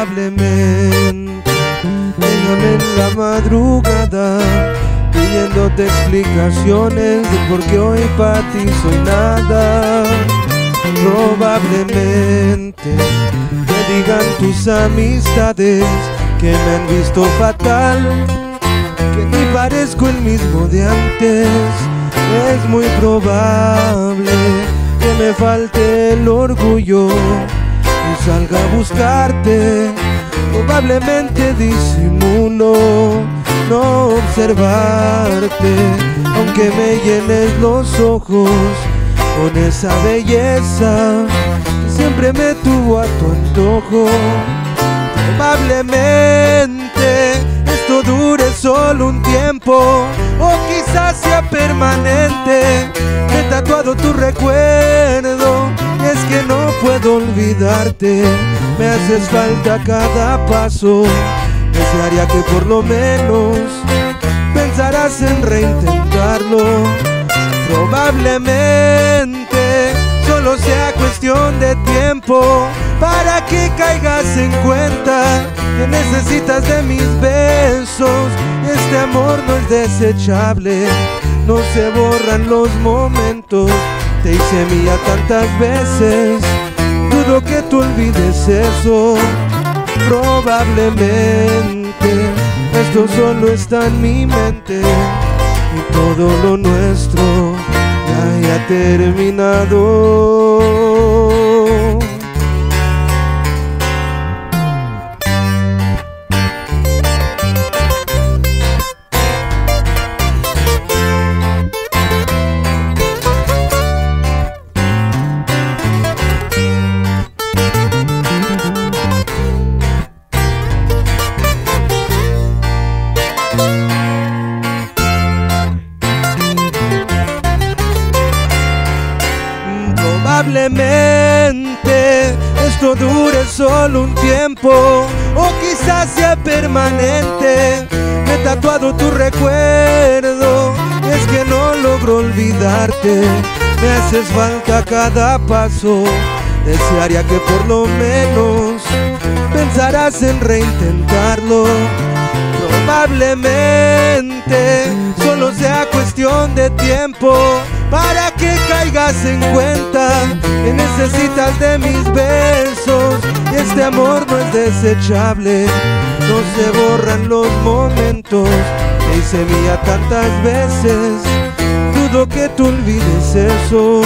llámame en la madrugada pidiéndote explicaciones de por qué hoy para ti soy nada. Probablemente te digan tus amistades que me han visto fatal, que ni parezco el mismo de antes. Es muy probable que me falte el orgullo salga a buscarte. Probablemente disimulo no observarte, aunque me llenes los ojos con esa belleza que siempre me tuvo a tu antojo. Probablemente esto dure solo un tiempo o quizás sea permanente. He tatuado tu recuerdo puedo olvidarte. Me haces falta cada paso. Desearía que por lo menos pensarás en reintentarlo. Probablemente solo sea cuestión de tiempo para que caigas en cuenta que necesitas de mis besos. Este amor no es desechable, no se borran los momentos. Te hice mía tantas veces, que tú olvides eso. Probablemente esto solo está en mi mente y todo lo nuestro ya haya terminado. Probablemente esto dure solo un tiempo o quizás sea permanente. Me he tatuado tu recuerdo, es que no logro olvidarte. Me haces falta cada paso. Desearía que por lo menos pensarás en reintentarlo. Probablemente solo sea cuestión de tiempo para que caigas en cuenta que necesitas de mis besos. Y este amor no es desechable, no se borran los momentos. Que hice mía tantas veces, dudo que tú olvides eso,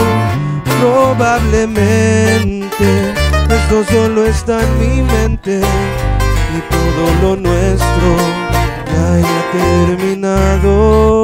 probablemente esto solo está en mi mente y todo lo nuestro ya haya terminado.